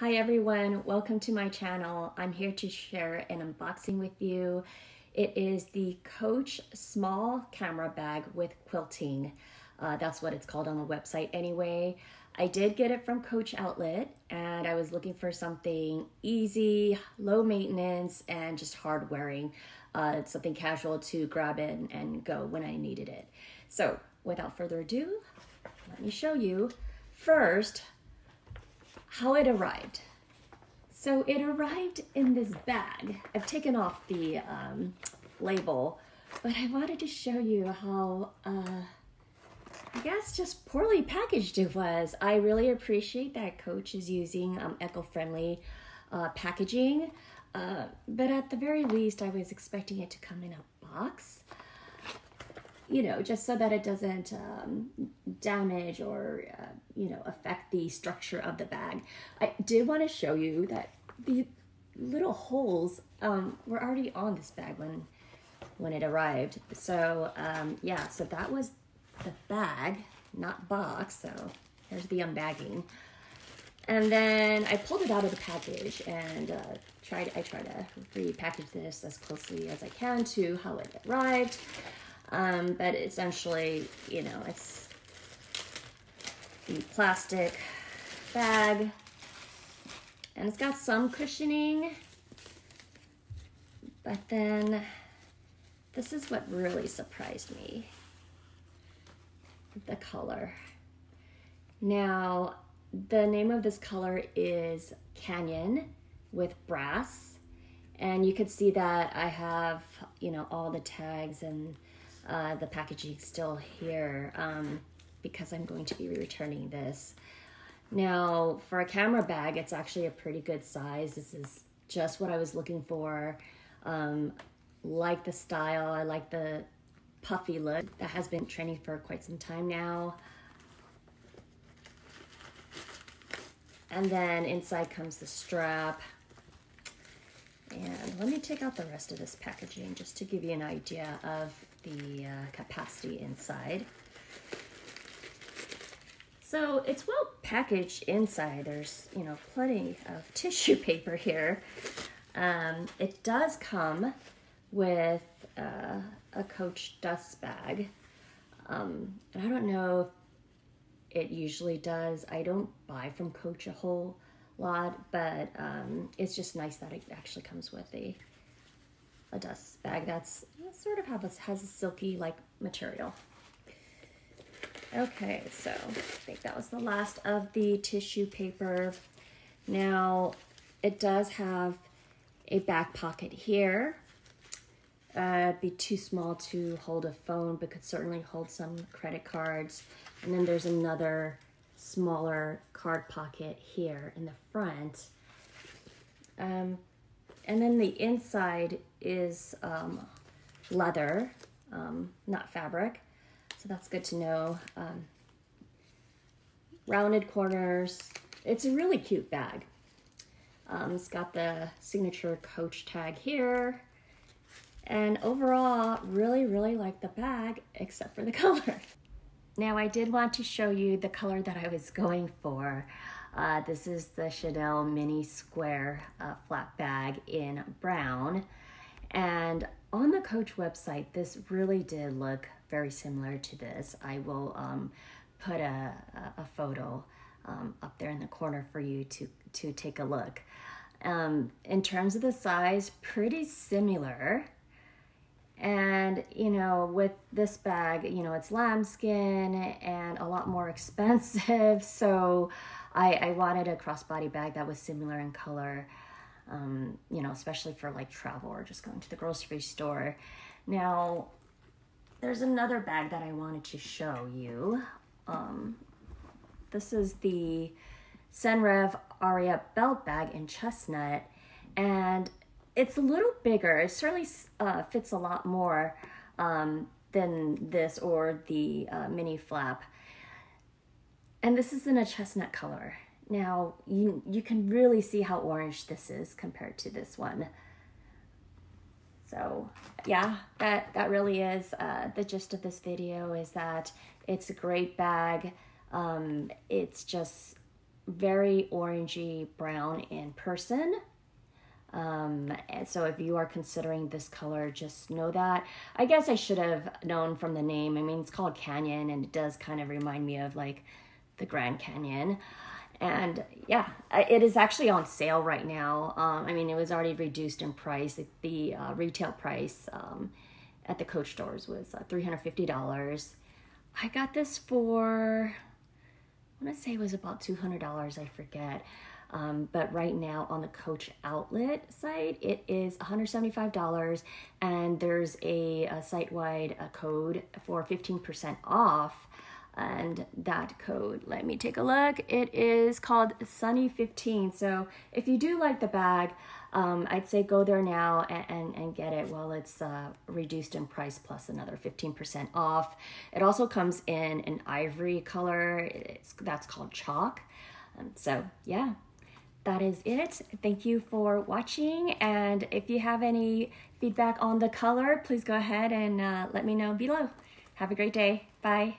Hi everyone, welcome to my channel. I'm here to share an unboxing with you. It is the Coach Small Camera Bag with Quilting. Uh, that's what it's called on the website anyway. I did get it from Coach Outlet and I was looking for something easy, low maintenance, and just hard wearing. Uh, something casual to grab in and go when I needed it. So without further ado, let me show you. First, how it arrived. So it arrived in this bag. I've taken off the um, label, but I wanted to show you how, uh, I guess, just poorly packaged it was. I really appreciate that Coach is using um, eco-friendly uh, packaging, uh, but at the very least, I was expecting it to come in a box you know, just so that it doesn't um, damage or, uh, you know, affect the structure of the bag. I did want to show you that the little holes um, were already on this bag when, when it arrived. So, um, yeah, so that was the bag, not box. So here's the unbagging. And then I pulled it out of the package and uh, tried, I try to repackage this as closely as I can to how it arrived. Um, but essentially, you know, it's the plastic bag and it's got some cushioning, but then this is what really surprised me, the color. Now, the name of this color is Canyon with brass. And you could see that I have, you know, all the tags and uh, the packaging still here um, because I'm going to be returning this. Now, for a camera bag, it's actually a pretty good size. This is just what I was looking for. Um, like the style, I like the puffy look. That has been trending for quite some time now. And then inside comes the strap. And let me take out the rest of this packaging just to give you an idea of the uh, capacity inside. So it's well packaged inside. There's, you know, plenty of tissue paper here. Um, it does come with uh, a Coach dust bag. Um, and I don't know if it usually does. I don't buy from Coach a whole lot, but um, it's just nice that it actually comes with a a dust bag that's sort of have a, has a silky like material. Okay, so I think that was the last of the tissue paper. Now, it does have a back pocket here. Uh, be too small to hold a phone, but could certainly hold some credit cards. And then there's another smaller card pocket here in the front. Um, and then the inside is um, leather, um, not fabric. So that's good to know. Um, rounded corners. It's a really cute bag. Um, it's got the signature Coach tag here. And overall, really, really like the bag, except for the color. Now, I did want to show you the color that I was going for. Uh, this is the Chanel Mini Square uh, flap bag in brown. And on the Coach website, this really did look very similar to this. I will um, put a, a photo um, up there in the corner for you to, to take a look. Um, in terms of the size, pretty similar. And, you know, with this bag, you know, it's lambskin and a lot more expensive. So I, I wanted a crossbody bag that was similar in color, um, you know, especially for like travel or just going to the grocery store. Now, there's another bag that I wanted to show you. Um, this is the Senreve Aria belt bag in chestnut, and it's a little bigger. It certainly uh, fits a lot more um, than this or the uh, mini flap. And this is in a chestnut color. Now, you, you can really see how orange this is compared to this one. So yeah, that, that really is uh, the gist of this video is that it's a great bag. Um, it's just very orangey brown in person. Um, so if you are considering this color, just know that. I guess I should have known from the name. I mean, it's called Canyon and it does kind of remind me of like the Grand Canyon. And yeah, it is actually on sale right now. Um, I mean, it was already reduced in price. The uh, retail price um, at the Coach stores was uh, $350. I got this for, I want to say it was about $200, I forget. Um, but right now on the Coach outlet site, it is $175 and there's a, a site-wide uh, code for 15% off. And that code let me take a look it is called sunny 15 so if you do like the bag um, i'd say go there now and, and, and get it while it's uh, reduced in price plus another 15% off. It also comes in an ivory color. It's that's called chalk. Um, so yeah that is it. Thank you for watching. And if you have any feedback on the color, please go ahead and uh, let me know below. Have a great day. Bye.